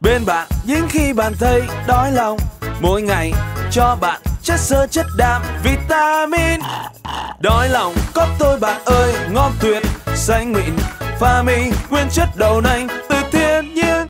bên bạn, những khi bạn thấy đói lòng, mỗi ngày cho bạn chất xơ, chất đạm, vitamin. Đói lòng, có tôi bạn ơi, ngon tuyệt, xanh mịn, pha mi, nguyên chất đậu nành.